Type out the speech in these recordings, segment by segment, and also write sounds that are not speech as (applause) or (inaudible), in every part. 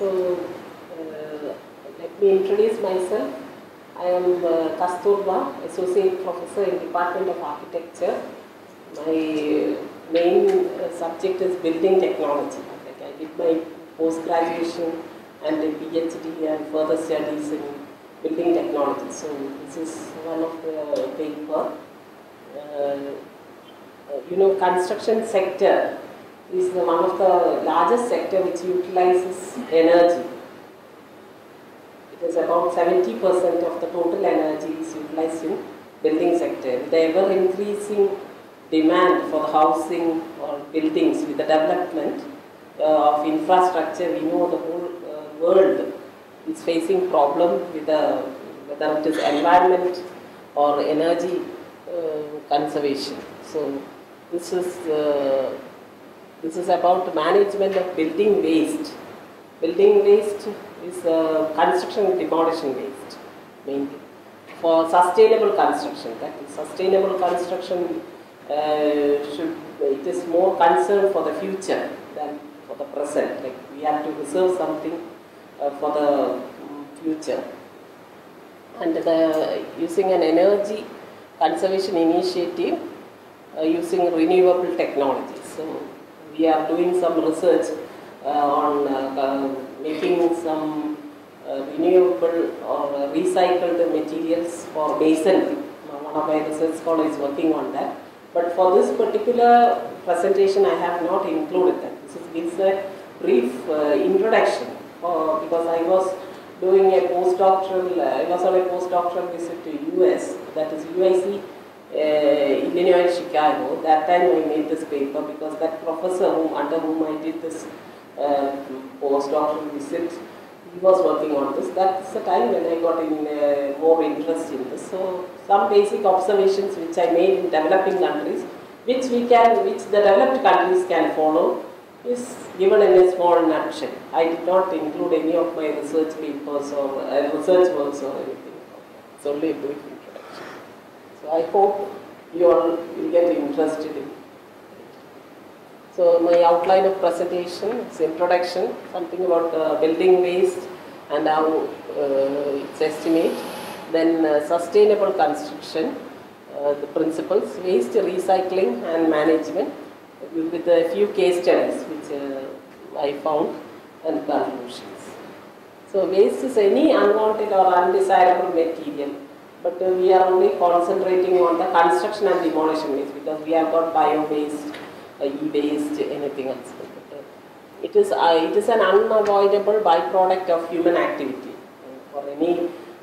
So, uh, let me introduce myself. I am uh, Kasthurba, Associate Professor in Department of Architecture. My main uh, subject is building technology. Like I did my post-graduation and a PhD and further studies in building technology. So this is one of the paper. Uh, you know, construction sector is the one of the largest sector which utilizes energy. It is about 70% of the total energy is utilized in building sector. The ever increasing demand for housing or buildings with the development uh, of infrastructure, we know the whole uh, world is facing problem with the, whether it is environment or energy uh, conservation. So this is uh, this is about the management of building waste. Building waste is uh, construction and demolition waste mainly for sustainable construction. That is sustainable construction uh, should it is more concerned for the future than for the present. Like we have to reserve something uh, for the mm, future. And the using an energy conservation initiative uh, using renewable technologies. So we are doing some research uh, on uh, making some uh, renewable or recycled materials for masonry. One of my research scholars is working on that. But for this particular presentation, I have not included that. This is gives a brief introduction because I was doing a postdoctoral, I was on a postdoctoral visit to US, that is UIC uh, Illinois, Chicago. That time I made this paper because that professor whom, under whom I did this uh, postdoctoral visit, he was working on this. That's the time when I got in uh, more interest in this. So some basic observations which I made in developing countries, which we can, which the developed countries can follow, is given in a small nutshell. I did not include any of my research papers or uh, research works or anything. It's only a brief I hope you all will get interested in. So my outline of presentation is introduction, something about uh, building waste and how uh, it's estimate. Then uh, sustainable construction, uh, the principles, waste recycling and management with a few case studies which uh, I found and conclusions. So waste is any unwanted or undesirable material but uh, we are only concentrating on the construction and demolition waste because we have got bio waste, uh, e-waste, anything else. But, uh, it is uh, it is an unavoidable byproduct of human activity. for any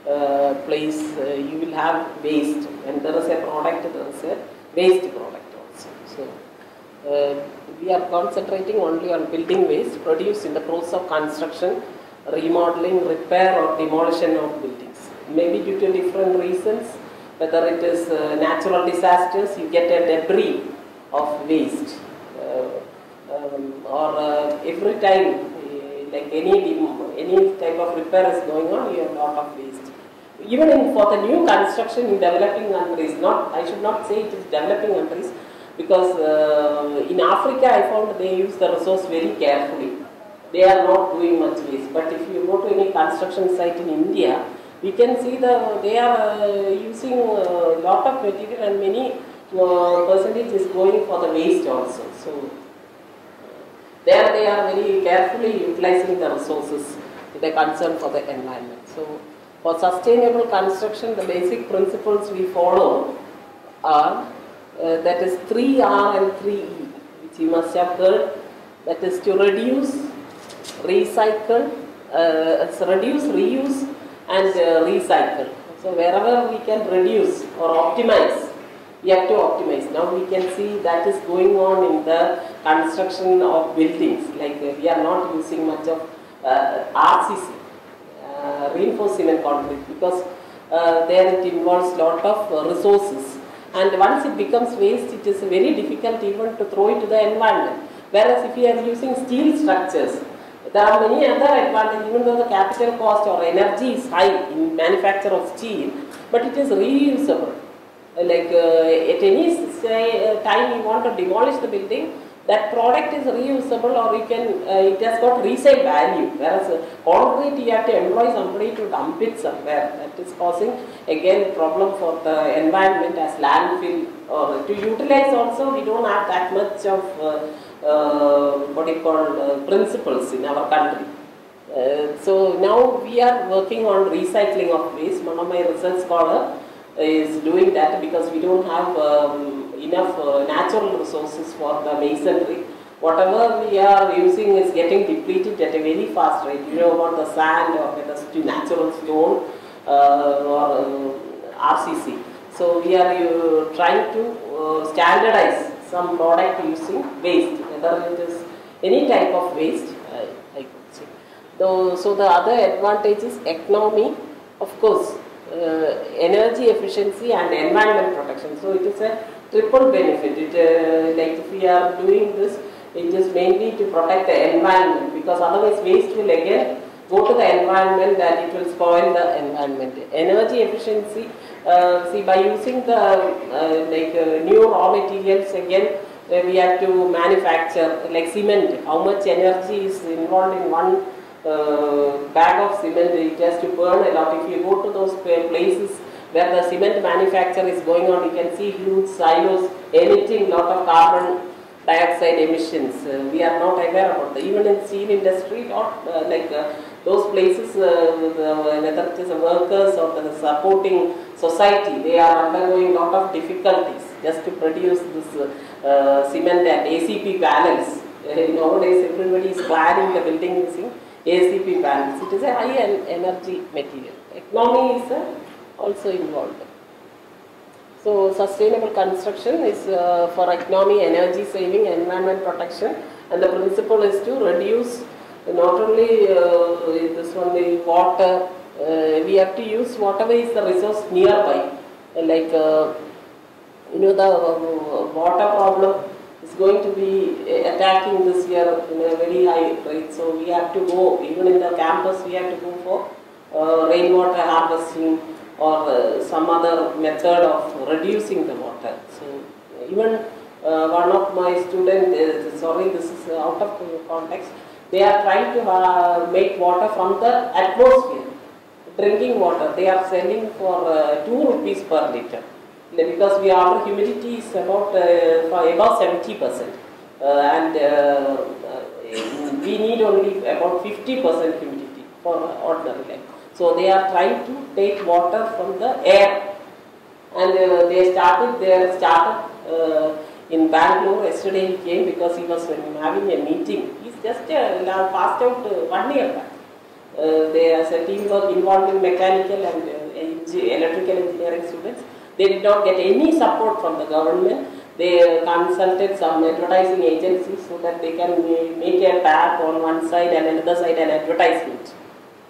uh, place, uh, you will have waste. When there is a product, there is a waste product also. So we are concentrating only on building waste produced in the process of construction, remodeling, repair, or demolition of buildings maybe due to different reasons, whether it is uh, natural disasters, you get a debris of waste. Uh, um, or uh, every time, like any, any type of repair is going on, you have a lot of waste. Even in, for the new construction in developing countries, not I should not say it is developing countries, because uh, in Africa I found they use the resource very carefully. They are not doing much waste. But if you go to any construction site in India, we can see the they are uh, using a lot of material and many uh, percentage is going for the waste also. So there they are very carefully utilizing the resources with a concern for the environment. So for sustainable construction, the basic principles we follow are uh, that is 3R and 3E, which you must have heard. That is to reduce, recycle, uh, reduce, reuse, and uh, recycle. So wherever we can reduce or optimize, we have to optimize. Now we can see that is going on in the construction of buildings. Like uh, we are not using much of uh, RCC, uh, reinforced cement concrete, because uh, there it involves lot of uh, resources. And once it becomes waste, it is very difficult even to throw it to the environment. Whereas if you are using steel structures, there are many other advantages, even though the capital cost or energy is high in manufacture of steel, but it is reusable. Like uh, at any say, uh, time you want to demolish the building, that product is reusable or you can, uh, it has got resale value. Whereas uh, concrete, you have to employ somebody to dump it somewhere. That is causing again problem for the environment as landfill or to utilize also we don't have that much of uh, what do you call uh, principles in our country. Uh, so now we are working on recycling of waste. One of my research scholar is doing that because we don't have um, enough uh, natural resources for the masonry. Whatever we are using is getting depleted at a very fast rate. You know about the sand or the natural stone uh, or uh, RCC. So we are uh, trying to uh, standardize some product using waste, whether it is any type of waste, I, I could say. Though, so the other advantage is economy, of course, uh, energy efficiency and environment protection. So it is a triple benefit. It, uh, like if we are doing this, it is mainly to protect the environment because otherwise waste will again go to the environment and it will spoil the environment. Energy efficiency, uh, see by using the uh, like uh, new raw materials again, we have to manufacture like cement. How much energy is involved in one uh, bag of cement? It has to burn a lot. If you go to those places where the cement manufacture is going on, you can see huge silos emitting lot of carbon dioxide emissions. Uh, we are not aware about that. Even in steel industry, not uh, like uh, those places, uh, the, whether it is the workers or the supporting society, they are undergoing lot of difficulties just to produce this uh, cement and ACP panels. (laughs) Uh, nowadays, everybody is planning the building using ACP panels. It is a high en- energy material. Economy is uh, also involved. So sustainable construction is uh, for economy, energy saving, environment protection and the principle is to reduce not only uh, this one the water, uh, we have to use whatever is the resource nearby like uh, you know the uh, water problem is going to be attacking this year in a very high rate so we have to go even in the campus we have to go for uh, rainwater harvesting or uh, some other method of reducing the water. So even uh, one of my students, uh, sorry this is out of context, they are trying to uh, make water from the atmosphere, drinking water. They are selling for uh, 2 rupees per liter because we our humidity is about uh, for above 70 percent uh, and uh, we need only about 50 percent humidity for ordinary life. So they are trying to take water from the air and they started their startup in Bangalore. Yesterday he came because he was having a meeting. He's just uh, now passed out uh, one year back. Uh, they as a teamwork involved in mechanical and electrical engineering students. They did not get any support from the government. They consulted some advertising agencies so that they can make a tag on one side and another side an advertisement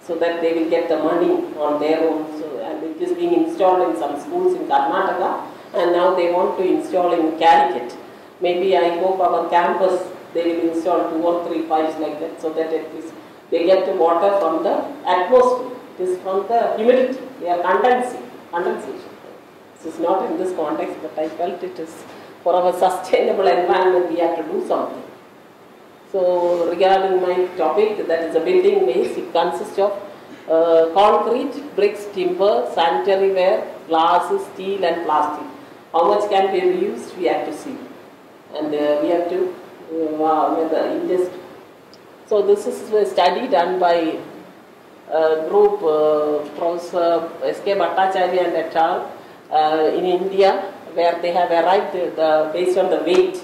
so that they will get the money on their own. So, and it is being installed in some schools in Karnataka and now they want to install in Calicut. Maybe I hope our campus they will install two or three pipes like that so that at least they get the water from the atmosphere. It is from the humidity. They are condensing, condensation. Is not in this context, but I felt it is for our (laughs) sustainable environment we have to do something. So regarding my topic, that is a building waste, it consists of uh, concrete, bricks, timber, sanitary ware, glass, steel and plastic. How much can be reused, we have to see. And uh, we have to, uh, whether in this, so this is a study done by a group, uh, Professor S.K. Bhattacharya and et al. Uh, in India, where they have arrived at the, based on the weight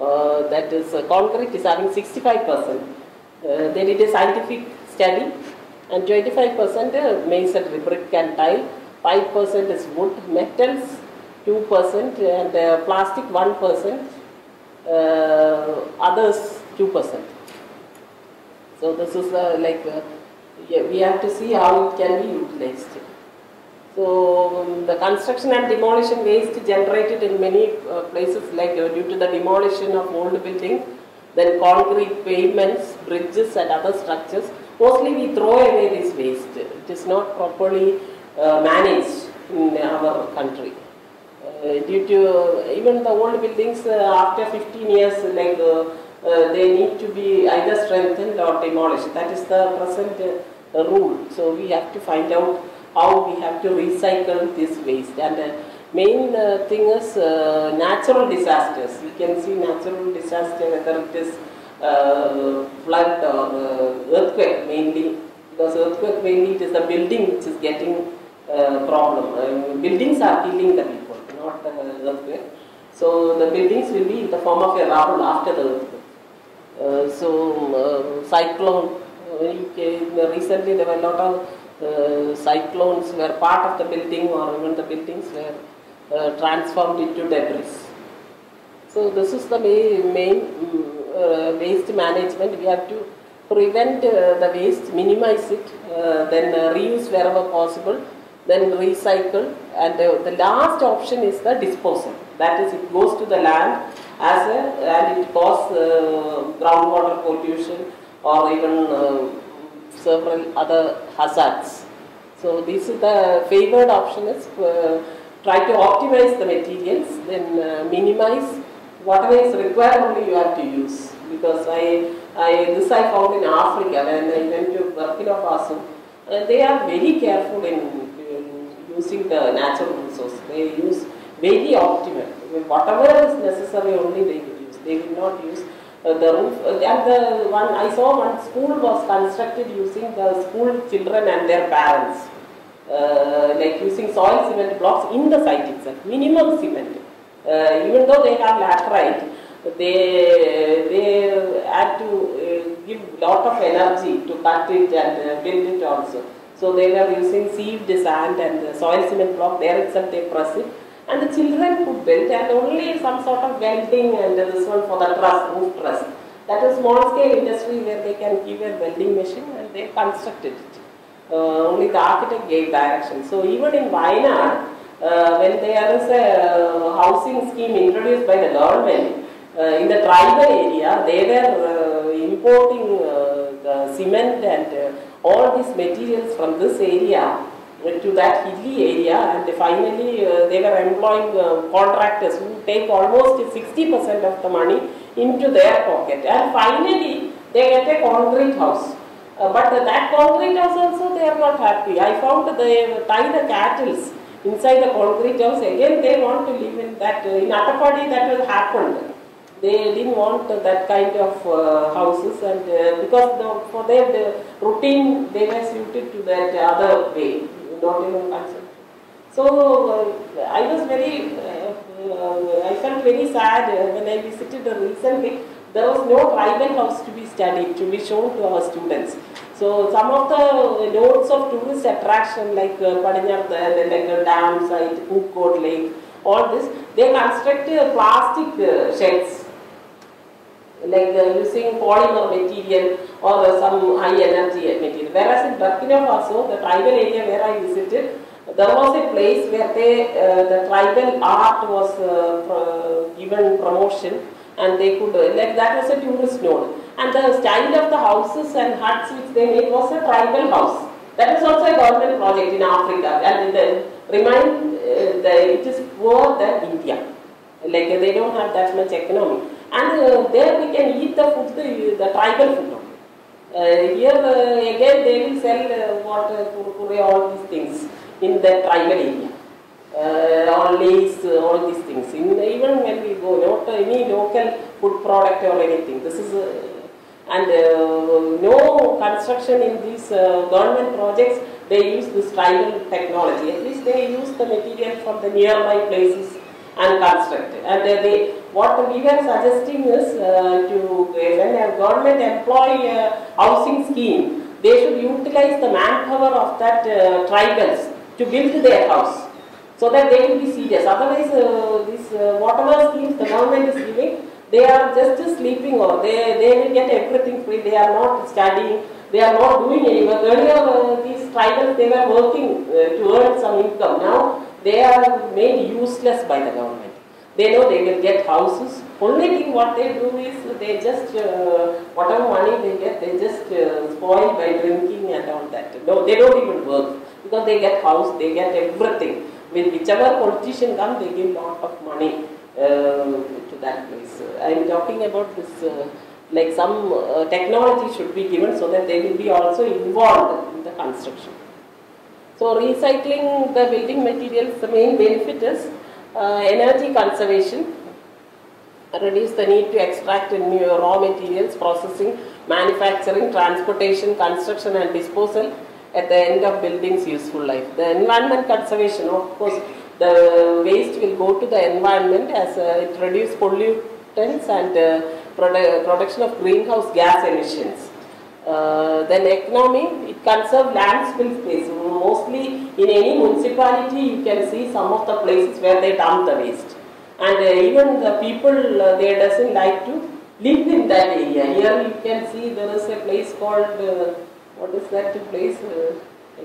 uh, that is uh, concrete is having 65 percent. Uh, they did a scientific study and 25 percent uh, masonry brick and tile, 5 percent is wood, metals 2 percent and uh, plastic 1 percent, uh, others 2 percent. So this is uh, like uh, yeah, we have to see how it can be utilized. So um, the construction and demolition waste generated in many uh, places like uh, due to the demolition of old buildings, then concrete pavements, bridges and other structures, mostly we throw away this waste. It is not properly uh, managed in our country. Uh, due to uh, even the old buildings uh, after 15 years like they need to be either strengthened or demolished that is the present rule so we have to find out how we have to recycle this waste and uh, main uh, thing is uh, natural disasters we can see natural disaster whether it is uh, flood or uh, earthquake mainly because earthquake mainly it is the building which is getting uh, problem. Buildings are killing the people, not the earthquake. So the buildings will be in the form of a rubble after the earthquake. So um, cyclone, recently there were a lot of uh, cyclones where part of the building or even the buildings were uh, transformed into debris. So this is the main, main mm, uh, waste management. We have to prevent uh, the waste, minimize it, uh, then reuse wherever possible, then recycle, and the last option is the disposal. That is, it goes to the land as a and it causes groundwater pollution or even uh, several other hazards. So this is the favored option is uh, try to optimize the materials, then uh, minimize whatever is required only you have to use. Because I, I this I found in Africa when I went to Burkina Faso, uh, they are very careful in, in using the natural resource. They use very optimal. Whatever is necessary only they will use. They will not use the roof. Uh, and the one I saw one school was constructed using the school children and their parents. Uh, like using soil cement blocks in the site itself, minimum cement. Uh, even though they have laterite, they they had to uh, give lot of energy to cut it and uh, build it also. So they were using sieved sand and the soil cement block there itself they press it and the children could build and only some sort of welding and this one for the truss, roof truss. That is small scale industry where they can give a welding machine and they constructed it. Uh, only the architect gave direction. So even in Wayanad, uh, when there is a housing scheme introduced by the government, uh, in the tribal area, they were uh, importing uh, the cement and uh, all these materials from this area to that hilly area and finally uh, they were employing uh, contractors who take almost 60% of the money into their pocket and finally they get a concrete house. Uh, but that concrete house also they are not happy. I found they tie the cattle inside the concrete house. Again they want to live in that. in Attapadi that has happened. They didn't want that kind of uh, houses and uh, because the, for their the routine they were suited to that other way, not even concerned. So uh, I was very, uh, uh, I felt very sad uh, when I visited recently. There was no tribal house to be studied, to be shown to our students. So some of the nodes of tourist attraction like uh, Padinyar, like a dam site, Pookode Lake, all this, they constructed plastic uh, sheds like uh, using polymer material or uh, some high energy material. Whereas in Burkina Faso, the tribal area where I visited, there was a place where they, uh, the tribal art was uh, pro given promotion and they could, uh, like that was a tourist node. And the style of the houses and huts which they made was a tribal house. That is also a government project in Africa and the, remind uh, that it is poor than India. Like they don't have that much economy and uh, there we can eat the food, the, the tribal food. Uh, here uh, again they will sell uh, what uh, kurkure, all these things in the tribal area. Uh, all lace, uh, all these things. In, even when we go, not any local food product or anything. This is uh, and uh, no construction in these uh, government projects. They use this tribal technology. At least they use the material from the nearby places and construct it. And uh, they, what we were suggesting is uh, to when a government employ a housing scheme, they should utilize the manpower of that uh, tribals to build their house so that they will be serious. Otherwise, uh, this uh, whatever schemes the government is giving, they are just sleeping or they, they will get everything free. They are not studying. They are not doing any work. Earlier, uh, these tribals they were working uh, to earn some income. Now they are made useless by the government. They know they will get houses. Only thing what they do is they just uh, whatever money they get, they just uh, spoil by drinking and all that. No, they don't even work because they get house, they get everything. with whichever politician come, they give lot of money uh, to that place. I am talking about this, uh, like some uh, technology should be given so that they will be also involved in the construction. So recycling the building materials, the main benefit is uh, energy conservation, reduce the need to extract new raw materials, processing, manufacturing, transportation, construction and disposal at the end of building's useful life. The environment conservation, of course, the waste will go to the environment as uh, it reduces pollutants and uh, produ- production of greenhouse gas emissions. Uh, then economy, it conserves landfill space. Mostly in any municipality, you can see some of the places where they dump the waste. And uh, even the people, uh, they doesn't like to live in that area. Here you can see there is a place called, uh, what is that place? Uh, I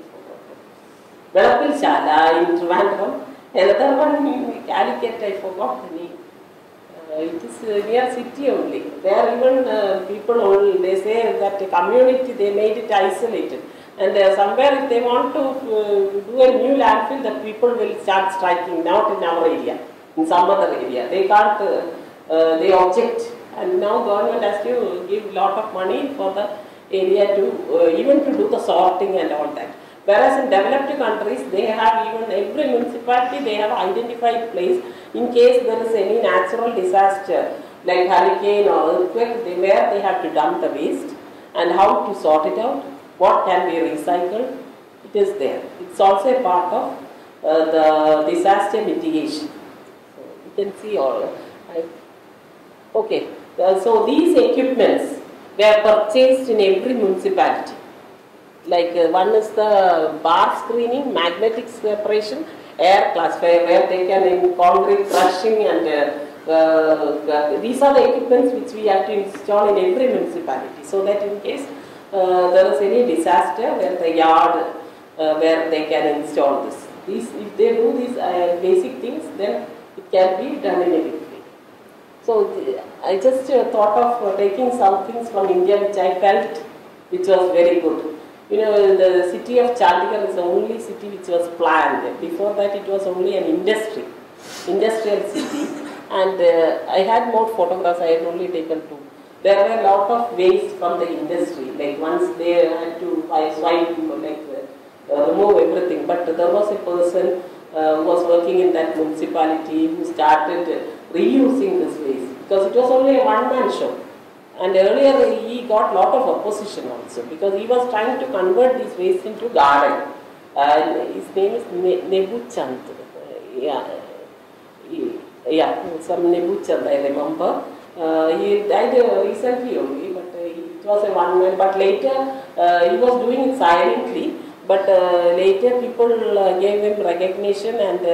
forgot. Shala in Trivandrum. Another one in Calicut, I forgot the name. It is near city only. There even uh, people only, they say that the community they made it isolated. And uh, somewhere if they want to uh, do a new landfill, the people will start striking, not in our area, in some other area. They can't, they object. And now government has to give lot of money for the area to, even to do the sorting and all that. Whereas in developed countries, they have even every municipality, they have identified place in case there is any natural disaster like hurricane or earthquake, they, where they have to dump the waste and how to sort it out, what can be recycled, it is there. It's also a part of uh, the disaster mitigation. So you can see all. I, okay, uh, so these equipments were purchased in every municipality like uh, one is the bar screening, magnetic separation, air classifier where they can in concrete crushing and uh, uh, these are the equipments which we have to install in every municipality so that in case uh, there is any disaster where the yard uh, where they can install this. These, if they do these uh, basic things then it can be done in big way. So I just uh, thought of uh, taking some things from India which I felt which was very good. You know, the city of Chandigarh is the only city which was planned. Before that, it was only an industry, industrial city. (laughs) And uh, I had more photographs, I had only taken two. There were a lot of waste from the industry. Like once they had to buy swipe, like uh, uh, remove everything. But there was a person uh, who was working in that municipality who started reusing this waste because it was only a one-man show. And earlier he got a lot of opposition also because he was trying to convert this waste into garden. And his name is ne- yeah, yeah, some Nebuchand I remember. Uh, he died uh, recently only, but uh, it was a one man. But later uh, he was doing it silently. But uh, later people uh, gave him recognition and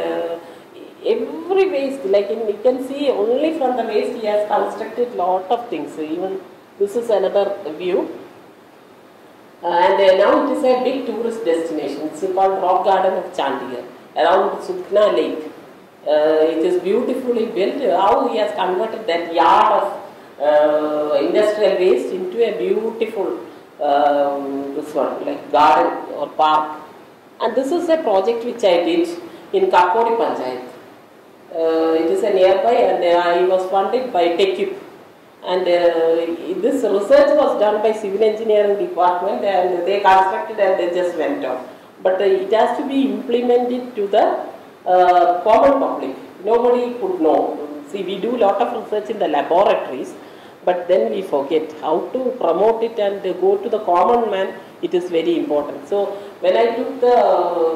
every waste, like in, you can see only from the waste he has constructed lot of things. Even this is another view. Uh, and uh, now it is a big tourist destination. It's called Rock Garden of Chandigarh around Sukna Lake. Uh, it is beautifully built. How he has converted that yard of uh, industrial waste into a beautiful um, this one like garden or park. And this is a project which I did in Kakkodi Panchayat. Uh, it is a nearby and uh, I was funded by TEQIP. And uh, this research was done by civil engineering department and they constructed and they just went off. But it has to be implemented to the common public. Nobody could know. See, we do lot of research in the laboratories, but then we forget how to promote it and go to the common man. It is very important. So when I took the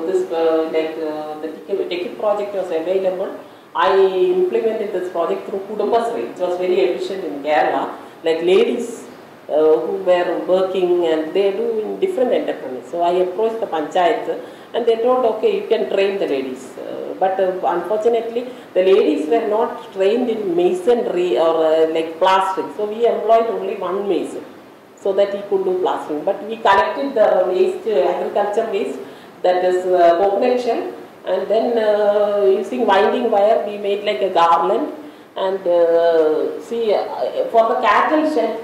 this uh, like uh, the TEQIP project was available, I implemented this project through Kudumbashree. It was very efficient in Kerala. Like ladies uh, who were working and they do in different enterprises. So I approached the panchayat and they told, okay, you can train the ladies. Uh, but uh, unfortunately, the ladies were not trained in masonry or uh, like plastering. So we employed only one mason so that he could do plastering. But we collected the waste, uh, agriculture waste, that is uh, coconut shell, and then uh, using winding wire, we made like a garland. And uh, see, uh, for the cattle shed,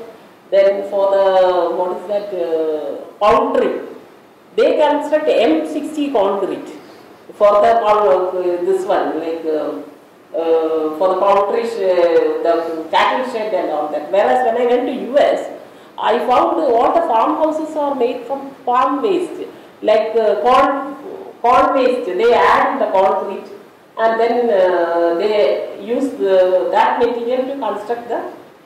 then for the what is that uh, poultry, they construct M60 concrete. for the uh, this one like uh, for the poultry, sh- the cattle shed and all that. Whereas when I went to US, I found all the farmhouses are made from farm waste, like corn, corn waste. They add the concrete and then uh, they use the, that material to construct the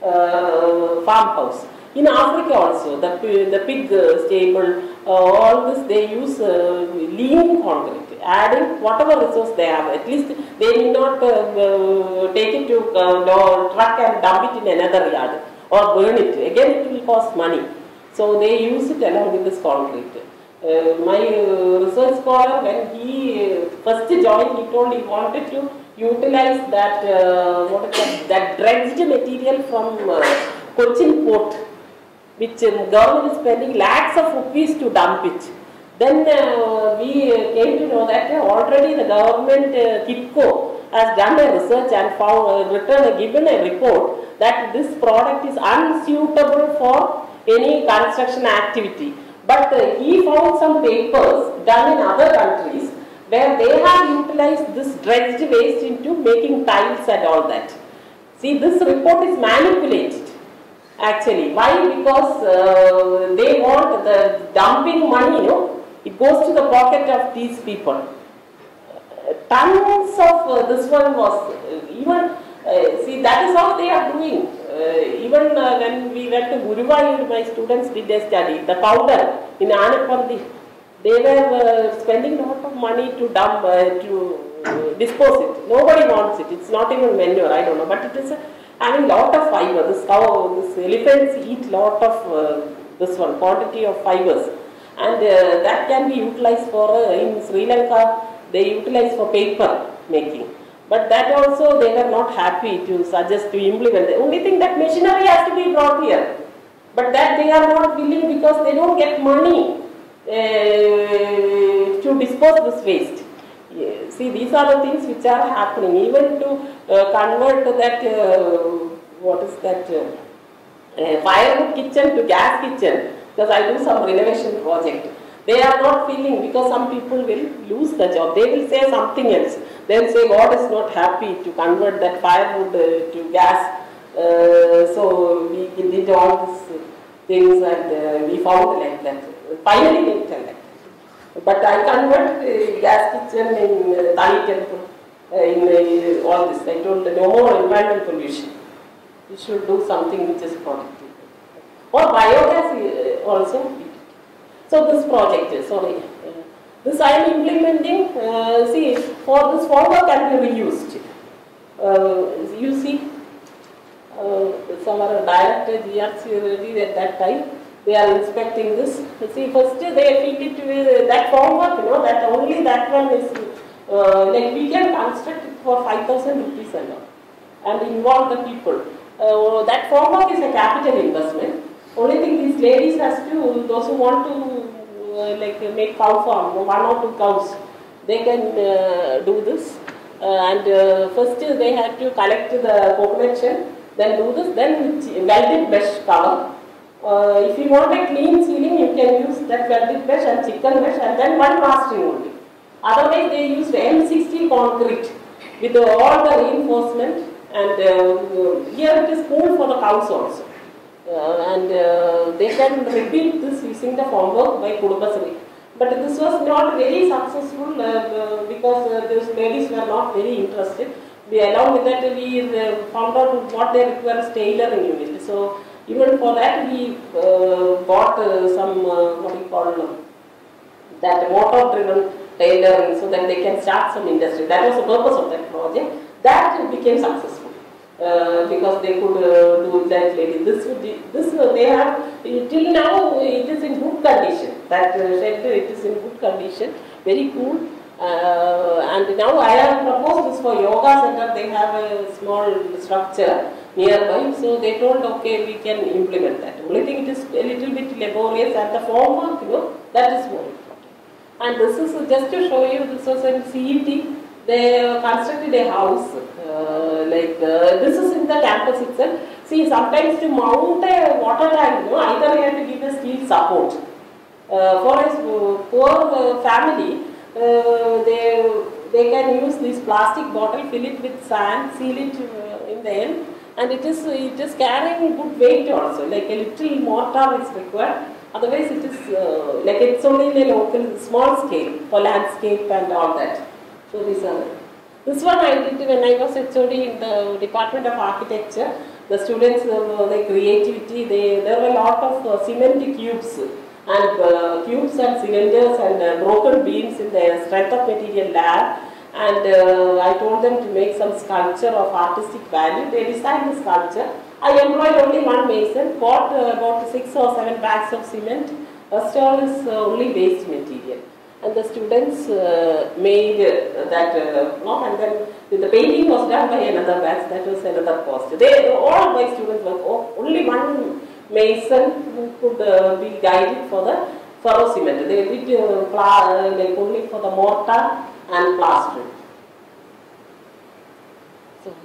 uh, farmhouse. In Africa also, the, the pig uh, stable, uh, all this they use uh, lean concrete, adding whatever resource they have. At least they need not uh, take it to uh, truck and dump it in another yard or burn it. Again, it will cost money. So they use it along with this concrete. Uh, my uh, research scholar, when he first joined, he told he wanted to utilize that uh, what is that, that dredged material from uh, Cochin port, which um, government is spending lakhs of rupees to dump it. Then uh, we came to know that already the government uh, KIPCO has done a research and found, uh, written, given a report that this product is unsuitable for any construction activity. But uh, he found some papers done in other countries where they have utilized this dredged waste into making tiles and all that. See, this report is manipulated actually. Why? Because uh, they want the dumping money, you know, it goes to the pocket of these people. Tons of uh, this one was uh, even uh, see that is how they are doing. Uh, even uh, when we went to Guruvayur, my students did a study. The powder in Anapandi, they were uh, spending a lot of money to dump to dispose it. Nobody wants it. It's not even manure. I don't know, but it is having lot of fiber. This cow, this elephants eat lot of this one quantity of fibers, and uh, that can be utilized for uh, in Sri Lanka. They utilize for paper making. But that also they were not happy to suggest to implement. The only thing that machinery has to be brought here. But that they are not willing because they don't get money uh, to dispose this waste. See, these are the things which are happening. Even to uh, convert that, uh, what is that, uh, uh, firewood kitchen to gas kitchen, because I do some renovation project. They are not feeling because some people will lose the job. They will say something else. Will say God is not happy to convert that firewood uh, to gas. Uh, so we did all these things and uh, we found like that. Finally, we like that. But I convert uh, gas kitchen in uh, temple, uh, in all this. I told no more environmental pollution. We should do something which is productive. Or biogas also. So this project, sorry, this I am implementing. Uh, see, for this formwork can be reused. Uh, you see, uh, some are director GRC Reddy at that time. They are inspecting this. You See, first they feed it with that formwork, you know, that only that one is, uh, like we can construct it for 5,000 rupees and all, and involve the people. Uh, that formwork is a capital investment. Only thing these ladies has to, those who want to like make cow farm, one or two cows, they can uh, do this. Uh, and uh, first they have to collect the coconut shell, then do this, then welded mesh cover. Uh, if you want a clean ceiling, you can use that welded mesh and chicken mesh and then one plastering only. Otherwise, they used M60 concrete with all the reinforcement and uh, here it is cool for the cows also. Uh, and uh, they can repeat this using the formwork by Kudumbashree. But this was not very successful uh, uh because uh, those ladies were not very interested. We, along with that, we uh, found out what they require is tailoring unit. So even for that, we bought some what do you call them? that motor-driven tailoring so that they can start some industry. That was the purpose of that project. That became successful uh, because they could uh, do that lady. This this they have till now it is in good condition. That uh, shelter it is in good condition, very cool. Uh, and now I have proposed this for yoga center. They have a small structure nearby, so they told okay we can implement that. Only thing it is a little bit laborious and the formwork, you know, that is more important. And this is just to show you, this was in CET. They constructed a house, uh, like uh, this is in the campus itself. See, sometimes to mount a water tank, you know, either you have to give a steel support. Uh, for a poor family, they, they can use this plastic bottle, fill it with sand, seal it in the end and it is, it is carrying good weight also, like a little mortar is required. Otherwise it is uh, like it's only in a local small scale for landscape and all that. So these are this one I did when I was actually in the Department of Architecture. The students, uh, like creativity, they, there were a lot of uh, cement cubes and uh, cubes and cylinders and uh, broken beams in the strength of material lab. And uh, I told them to make some sculpture of artistic value. They designed the sculpture. I employed only one mason, bought uh, about six or seven bags of cement. Rest all is uh, only waste material and the students uh, made uh, that uh, block and then the painting was done by another batch, that was another cost. They, all my students were, oh, only one mason who could uh, be guided for the ferro cement. They did uh, pla- uh, like only for the mortar and plaster. So,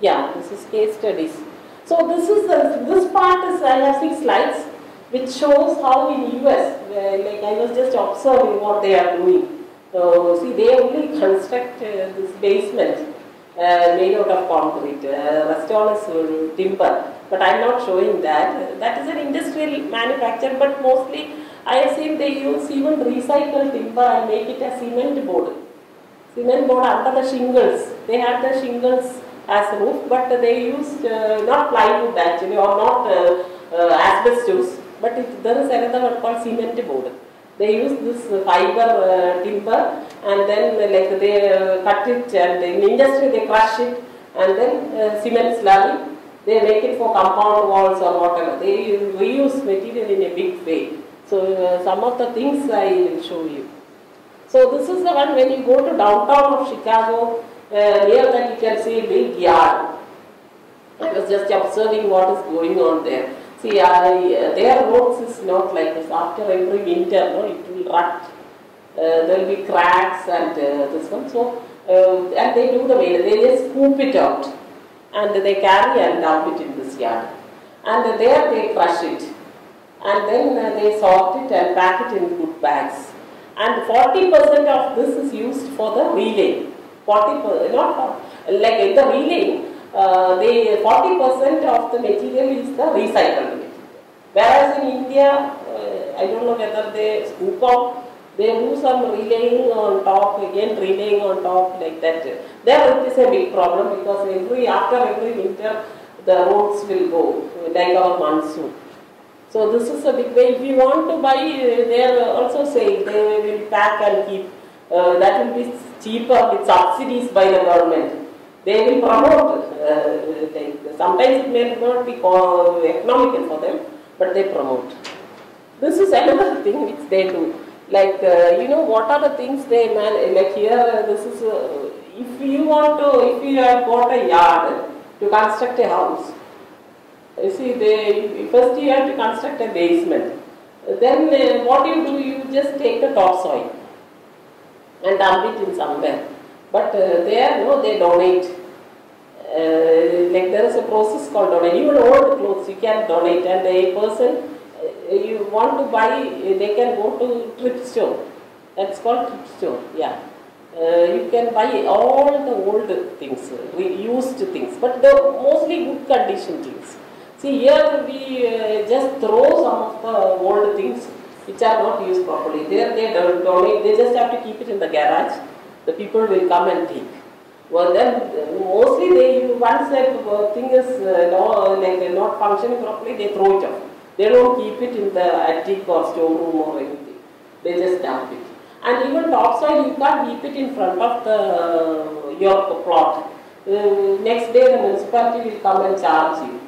yeah, this is case studies. So this is this part is, I have six slides which shows how in US, like I was just observing what they are doing. So see, they only construct uh, this basement uh, made out of concrete. Uh, rest all is timber, but I'm not showing that. That is an industrial manufacture, but mostly I seen they use even recycled timber and make it a cement board. Cement board under the shingles. They have the shingles as roof, but they used uh, not plywood actually or not uh, uh, asbestos but there is another one called cement board. They use this fiber uh, timber and then uh, like they uh, cut it and in industry they crush it and then uh, cement slurry. They make it for compound walls or whatever. They reuse material in a big way. So uh, some of the things I will show you. So this is the one when you go to downtown of Chicago, uh, near that you can see a big yard. I was just observing what is going on there. See, I, uh, their roads is not like this. After every winter, no, it will rot. Uh, there will be cracks and uh, this one. So, and they do the way, they just scoop it out and they carry and dump it in this yard. And there they crush it. And then they sort it and pack it in good bags. And 40% of this is used for the relaying. 40%, not for, like in the relaying, uh, they 40% of the material is the recycled. Whereas in India, uh, I don't know whether they scoop up, they do some relaying on top, again relaying on top like that. There is a big problem because every after every winter the roads will go like our monsoon. So this is a big way. If you want to buy, uh, they are also saying they will pack and keep. Uh, that will be cheaper with subsidies by the government they will promote. Uh, sometimes it may not be co- economical for them, but they promote. This is another (laughs) thing which they do. Like uh, you know, what are the things they man? Like here, this is uh, if you want to, if you have got a yard to construct a house. You see, they first you have to construct a basement. Then uh, what you do, you just take the topsoil and dump it in somewhere. But uh, there, no, they donate. Uh, like there is a process called donate. Even old clothes you can donate, and a person uh, you want to buy, they can go to thrift store. That's called thrift store. Yeah. Uh, you can buy all the old things, reused things, but the mostly good condition things. See here we uh, just throw some of the old things which are not used properly. There they don't donate. They just have to keep it in the garage. The people will come and take. Well then, uh, mostly they once that uh, thing is uh, no, like uh, not functioning properly, they throw it off. They don't keep it in the attic or storeroom or anything. They just dump it. And even topsoil, you can't keep it in front of the your plot. Uh, next day, the municipality will come and charge you.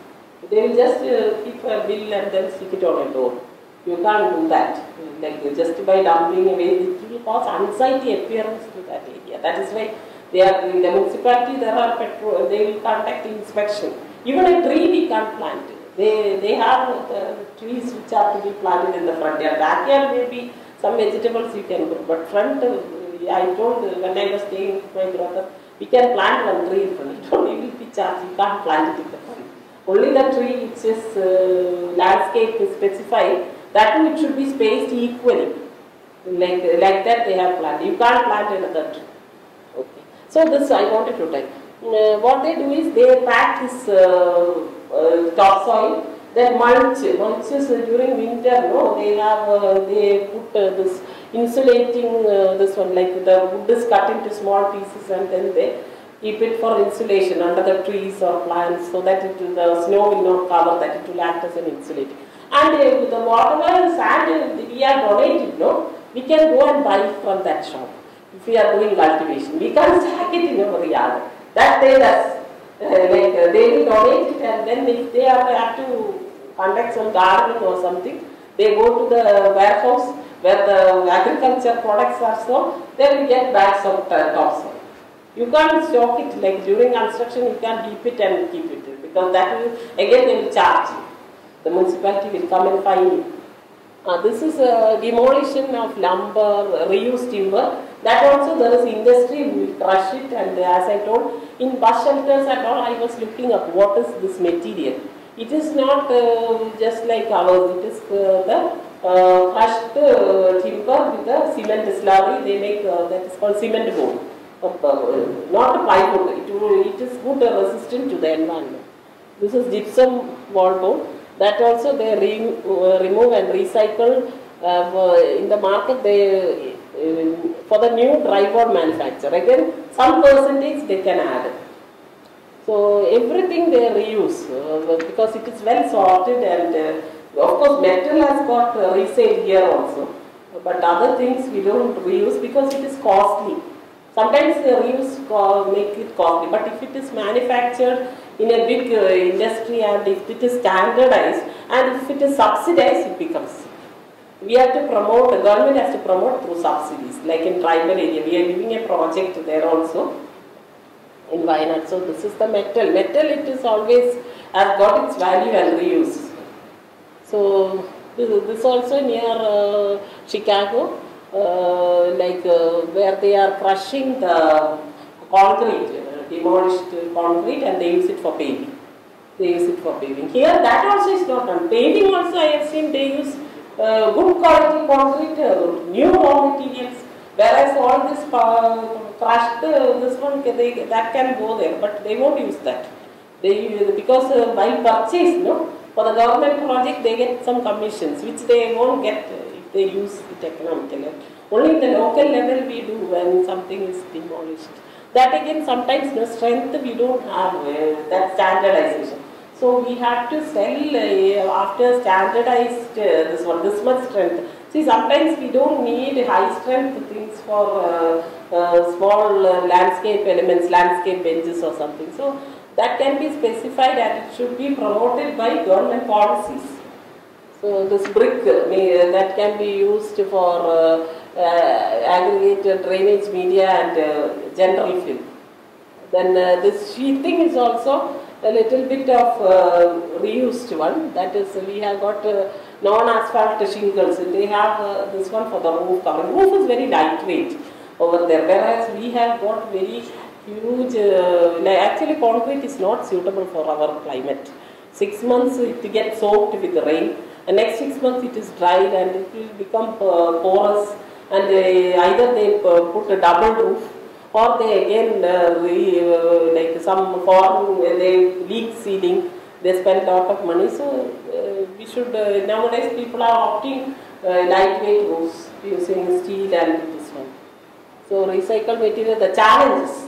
They will just uh, keep a bill and then stick it on a door. You can't do that. Like just by dumping away, it will cause anxiety appearance to that area. That is why they are in the municipality. There are petrol. They will conduct inspection. Even a tree we can't plant. They they have the trees which are to be planted in the front yard. Backyard maybe some vegetables you can grow, but front. Uh, I told when I was staying with my brother, we can plant one tree in front. It only will be charged. You can't plant it in the front. Only the tree which is uh, landscape is specified, that too it should be spaced equally. Like, like that they have planted. You can't plant another tree. So this I wanted to tell. Uh, what they do is they pack this uh, uh, topsoil, then mulch. Mulch is during winter, no, they have, uh, they put uh, this insulating, uh, this one, like the wood is cut into small pieces and then they keep it for insulation under the trees or plants so that it, the snow will not cover that, it will act as an insulating. And uh, the whatever sand we are donated, no, we can go and buy from that shop if we are doing cultivation. We can't stack it in our yard. That they does. Uh, like uh, they will donate it and then if they have to conduct some gardening or something, they go to the warehouse where the agriculture products are sold, they will get bags of topsoil. You can't stock it like during construction you can't keep it and keep it because that will again they will charge you. The municipality will come and fine you. Uh, this is a demolition of lumber, reused timber. That also there is industry will crush it and as I told, in bus shelters and all I was looking up what is this material. It is not uh, just like ours, it is uh, the uh, crushed uh, timber with the cement slurry, they make uh, that is called cement board. Uh, not a plywood, it, it is good resistant to the environment. This is gypsum wall board. That also they re, remove and recycle. In the market, they uh, for the new drywall manufacture. Again, some percentage they can add. So everything they reuse uh, because it is well sorted and uh, of course metal has got uh, resale here also. But other things we don't reuse because it is costly. Sometimes the reuse make it costly, but if it is manufactured in a big uh, industry and if it is standardized and if it is subsidized, it becomes. We have to promote, the government has to promote through subsidies. Like in tribal area, we are giving a project there also in Wayanad. So this is the metal. Metal it is always has got its value and reuse. So this, this also near uh, Chicago, uh, like uh, where they are crushing the concrete, uh, demolished concrete, and they use it for paving. They use it for paving. Here that also is not done. Paving also I have seen they use uh, good quality concrete, uh, new raw materials. Whereas all this crushed, uh, this one they, that can go there, but they won't use that. They because uh, by purchase, no, for the government project they get some commissions which they won't get uh, if they use it economically. Only the local level we do when something is demolished. That again sometimes the strength we don't have that standardization. So we have to sell uh, after standardized uh, this one, this much strength. See, sometimes we don't need high strength things for uh, uh, small uh, landscape elements, landscape benches or something. So that can be specified and it should be promoted by government policies. So this brick uh, that can be used for aggregate drainage media and general fill. Then this sheathing is also a little bit of uh, reused one. That is, we have got uh, non-asphalt shingles. They have uh, this one for the roof covering. Roof is very lightweight over there, whereas we have got very huge. Uh, actually, concrete is not suitable for our climate. Six months it gets soaked with the rain. The next six months it is dried and it will become uh, porous. And either they uh, put a double roof or they again uh, uh, like some foreign uh, they leak ceiling they spend a lot of money. So uh, we should uh, nowadays people are opting uh, lightweight roofs using steel and this one. So recycled material the challenges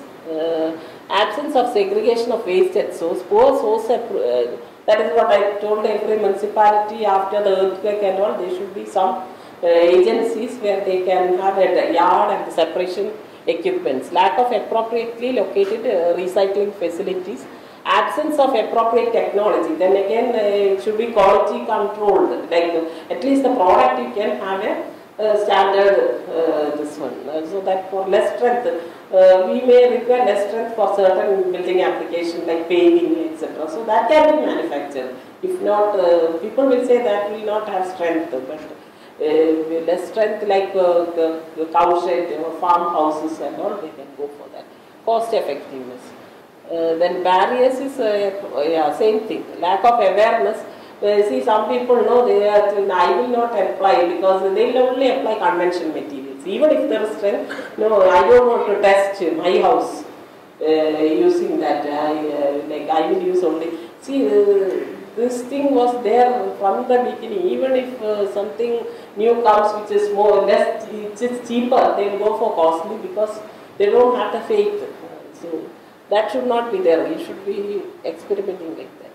absence of segregation of waste at source poor source that is what I told every municipality after the earthquake and all there should be some agencies where they can have a yard and separation equipments, lack of appropriately located uh, recycling facilities, absence of appropriate technology. Then again, uh, it should be quality controlled. Like at least the product you can have a uh, standard uh, this one. Uh, so that for less strength, we may require less strength for certain building application like paving, etc. So that can be manufactured. If not, people will say that we will not have strength, but less strength like uh, the, the cow shed or farmhouses and all, they can go for that. Cost effectiveness. Uh, then barriers is uh, yeah, same thing. Lack of awareness. Uh, see, some people know they are, I will not apply because they will only apply convention materials. Even if there is strength, no, I don't want to test my house uh, using that. I, uh, like, I will use only. See, uh, this thing was there from the beginning. Even if uh, something new comes which is more less, is cheaper, they will go for costly because they don't have the faith. So that should not be there. We should be experimenting like that.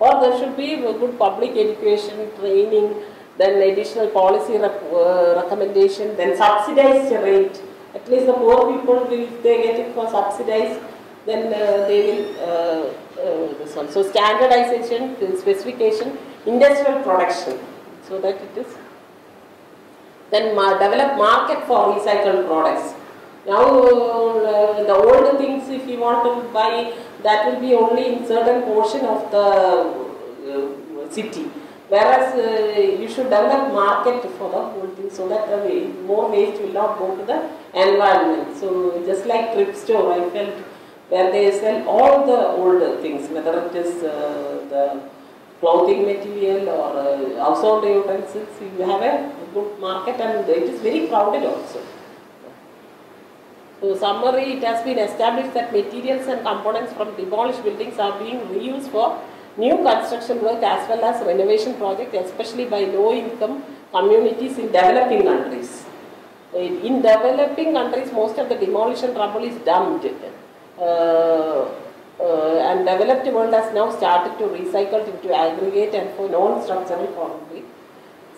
Or there should be good public education, training, then additional policy rec- uh, recommendation, then subsidized rate. At least the poor people if they get it for subsidized, then uh, they will, uh, uh, this one. So standardization, specification, industrial production, so that it is. Then develop market for recycled products. Now uh, the old things, if you want to buy, that will be only in certain portion of the uh, city. Whereas uh, you should develop market for the whole thing so that the more waste will not go to the environment. So just like thrift store, I felt where they sell all the old things, whether it is uh, the clothing material or uh, household utensils, you have a good market and it is very crowded also. So summary, it has been established that materials and components from demolished buildings are being reused for new construction work as well as renovation projects, especially by low income communities in developing countries. In in developing countries, most of the demolition rubble is dumped. Uh, uh, and developed world has now started to recycle into aggregate and for non-structural concrete.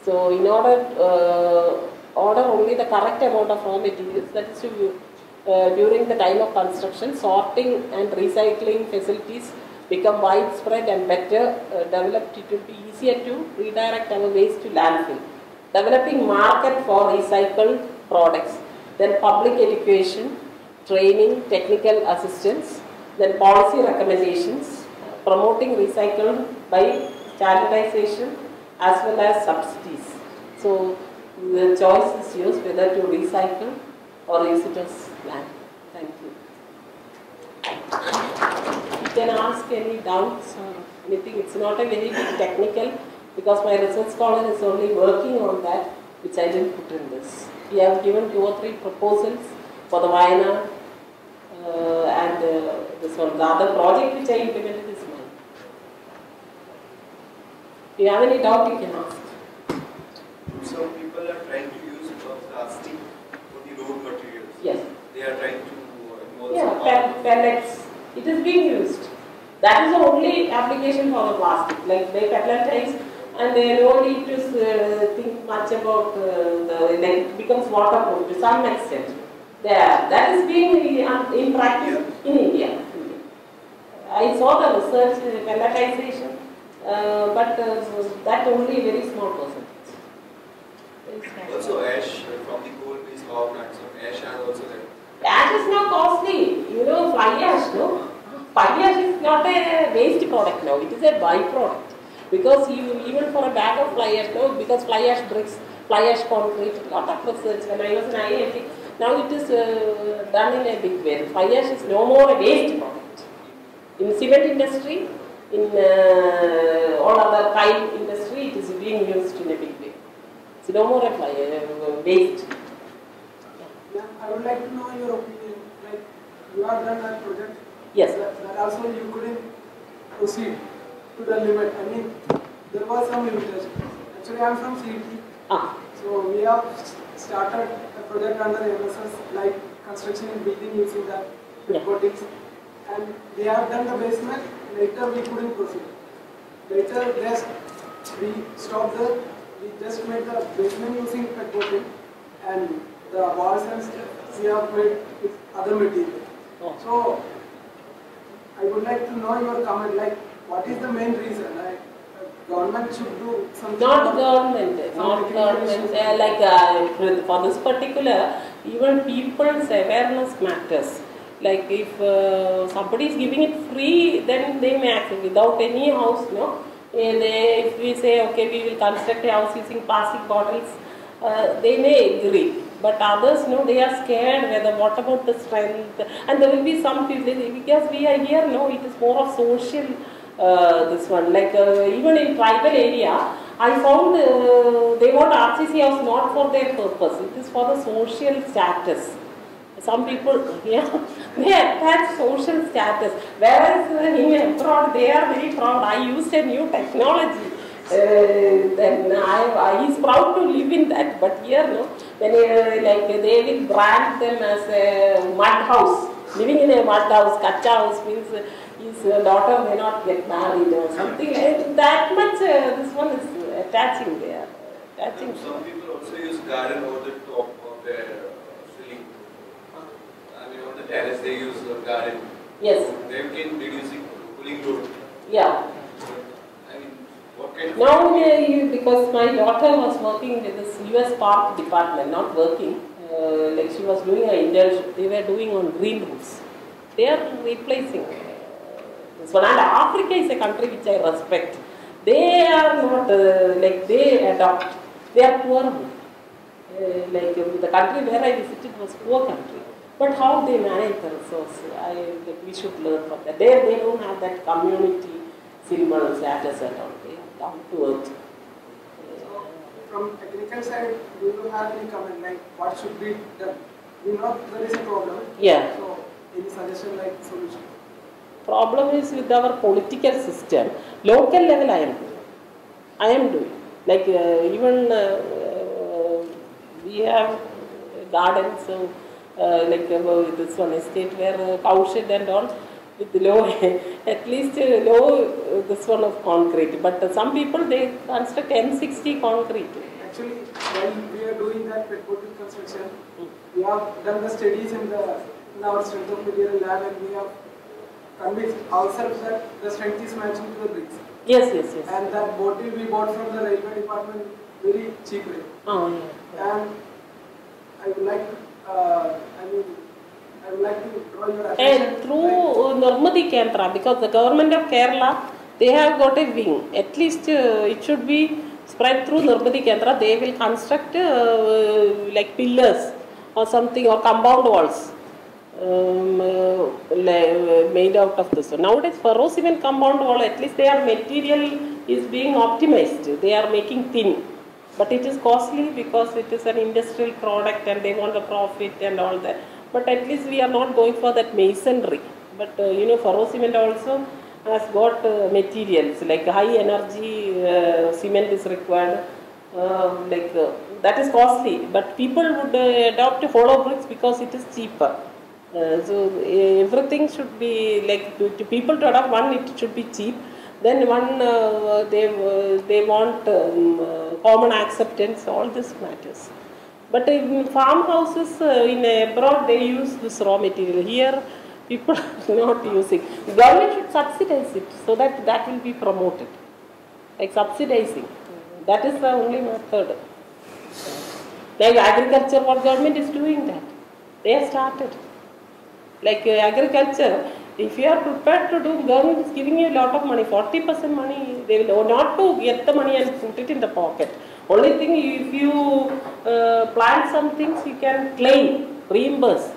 So in order, uh, order only the correct amount of raw materials that is to uh, during the time of construction, sorting and recycling facilities become widespread and better uh, developed, it will be easier to redirect our waste to landfill. Developing market for recycled products, then public education, training, technical assistance, then policy recommendations, promoting recycled by standardization as well as subsidies. So the choice is yours whether to recycle or use it as land. Thank you. You can ask any doubts or anything. It's not a very big technical because my research scholar is only working on that, which I didn't put in this. We have given two or three proposals for the Vayana uh, and uh, this one. The other project which I implemented is mine. If you have any doubt, you can ask. Some people are trying to use plastic for the road materials. Yes. They are trying to uh, involve Yeah, pellets. It is being used. That is the only application for the plastic. Like they pelletize and they don't need to uh, think much about uh, the, it becomes waterproof to some extent. There, that is being in, in practice in India. I saw the research uh, pelletization, uh, but uh, that only very small percentage. Also ash uh, from the coal-based power plants. Ash are also there. Ash is now costly. You know, fly ash, no? Fly ash is not a waste product now. It is a byproduct. Because you, even for a bag of fly ash, no, because fly ash bricks, fly ash concrete, lot of research. When I was in IIT, now it is uh, done in a big way. Ash is no more a waste product. In cement industry, in uh, all other pipe industry, it is being used in a big way. It's no more a fly, uh, waste. Yeah, I would like to know your opinion. Like, you have done that project. Yes. That, that also you couldn't proceed to the limit. I mean, there was some limitation. Actually, I'm from CET. Ah, So we have started project under MSS, like construction and building using the Yeah. coatings. And they have done the basement. Later, we couldn't proceed. Later, just we stopped there. We just made the basement using pet coating, and the walls and stuff we have made with other material. oh. So, I would like to know your comment, like, what is the main reason? Like, government should do something. Not government, not government, uh, like uh, for- this particular, even people's awareness matters. Like if uh, somebody is giving it free, then they may act without any house, no? And they, if we say, okay, we will construct a house using plastic bottles, uh, they may agree. But others, no, they are scared whether what about the strength? And there will be some people, because we are here, no, it is more of social this one. Like uh, even in tribal area, I found uh, they want RCC house not for their purpose. It is for the social status. Some people, (laughs) yeah, they attach social status. Whereas uh, in abroad, they are very proud. I used a new technology. Uh, then I, I is proud to live in that. But here, no, when uh, like they will brand them as a mud house. Living in a mud house, kacha house means uh, his uh, daughter may not get married or something that. Much uh, this one is attaching there, attaching. Some people also use garden over the top of their uh, ceiling. I mean, on the terrace they use uh, garden. Yes, They can reducing cooling load. yeah. I mean, what kind of Now, uh, because my daughter was working with this US Park department, not working, uh, like she was doing an internship, they were doing on green roofs. They are replacing uh, this one. And Africa is a country which I respect. They are not uh, like they adopt. They are poor. Uh, like uh, the country where I visited was poor country. But how they manage the resource, I like, we should learn from that. They they don't have that community symbol status at all. They are down to earth. From technical side, do you have any comment like what should be done? We know there is a problem. Yeah. So, any suggestion like solution? Problem is with our political system. Local level, I am doing. I am doing. Like uh, even uh, uh, we have gardens, so, uh, like uh, this one estate where uh, cow shed and all with low, (laughs) at least uh, low uh, this one of concrete. But uh, some people they construct M60 concrete. Actually, while we are doing that bottle construction, we have done the studies in the in our strength of material lab and we have convinced ourselves that the strength is matching to the bricks. Yes, yes, yes. And that bottle we bought from the railway department very cheaply. Oh, yeah. And I would like, uh, I mean, I would like to draw your And through uh, Nirmithi Kendra, because the government of Kerala, they have got a wing. At least uh, it should be spread through Nirmithi Kendra. They will construct uh, like pillars or something or compound walls um, made out of this. So nowadays, ferro cement compound wall, at least their material is being optimized. They are making thin. But it is costly because it is an industrial product and they want a profit and all that. But at least we are not going for that masonry. But uh, you know, ferro cement also has got uh, materials like high energy uh, cement is required. Uh, like uh, that is costly, but people would uh, adopt hollow bricks because it is cheaper. Uh, so everything should be like to, people to adopt one, it should be cheap. Then one, uh, they uh, they want um, uh, common acceptance. All this matters. But in farmhouses uh, in abroad, they use this raw material. Here, people (laughs) are not using. Government should subsidize it so that that will be promoted, like subsidizing. That is the only method. Like agriculture, what government is doing that? They have started. Like uh, agriculture, if you are prepared to do, government is giving you a lot of money, 40% money, they will not to get the money and put it in the pocket. Only thing, if you uh, plant some things, you can claim, reimburse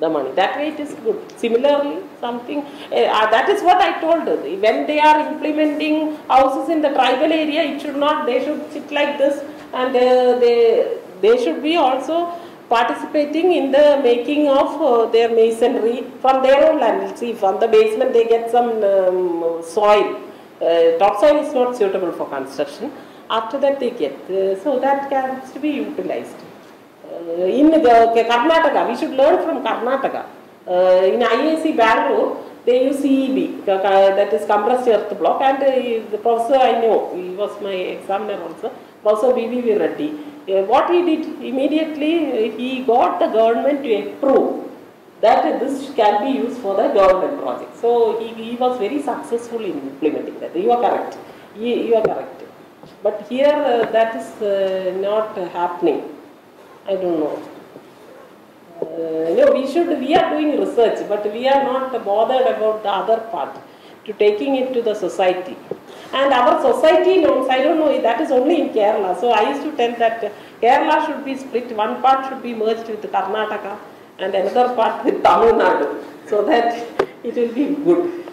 the money. That way it is good. Similarly, something, uh, that is what I told. When they are implementing houses in the tribal area, it should not, they should sit like this and uh, they, they should be also participating in the making of uh, their masonry from their own land. See, from the basement they get some um, soil. Uh, topsoil is not suitable for construction. After that they get. Uh, so that to be utilized. Uh, in the, Karnataka, we should learn from Karnataka. Uh, in IISc Bangalore, they use CEB, uh, that is compressed earth block, and uh, the professor I know, he was my examiner also, Professor B.V.V. Reddy. Uh, what he did immediately, he got the government to approve that this can be used for the government project. So he, he was very successful in implementing that. You are correct. You, you are correct. But here uh, that is uh, not happening. I don't know. Uh, no, we should, we are doing research, but we are not bothered about the other part, to taking it to the society. And our society knows, I don't know, that is only in Kerala. So I used to tell that uh, Kerala should be split, one part should be merged with Karnataka and another part with Tamil Nadu, so that it will be good.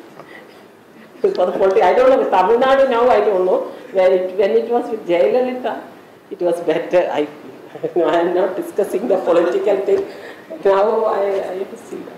(laughs) for the politi- I don't know, Tamil Nadu now, I don't know. When it, when it was with Jayalalitha, it was better. I, (laughs) I am not discussing the political thing. Now I, I see that.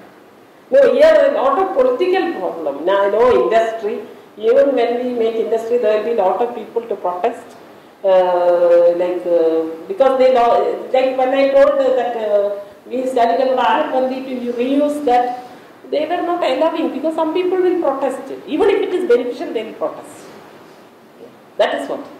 No, here a lot of political problem. Now I know industry, even when we make industry, there will be a lot of people to protest. Uh, like, uh, because they know, like when I told that uh, we studied about Arapandi to reuse that, they were not allowing because some people will protest. Even if it is beneficial, they will protest. That is what.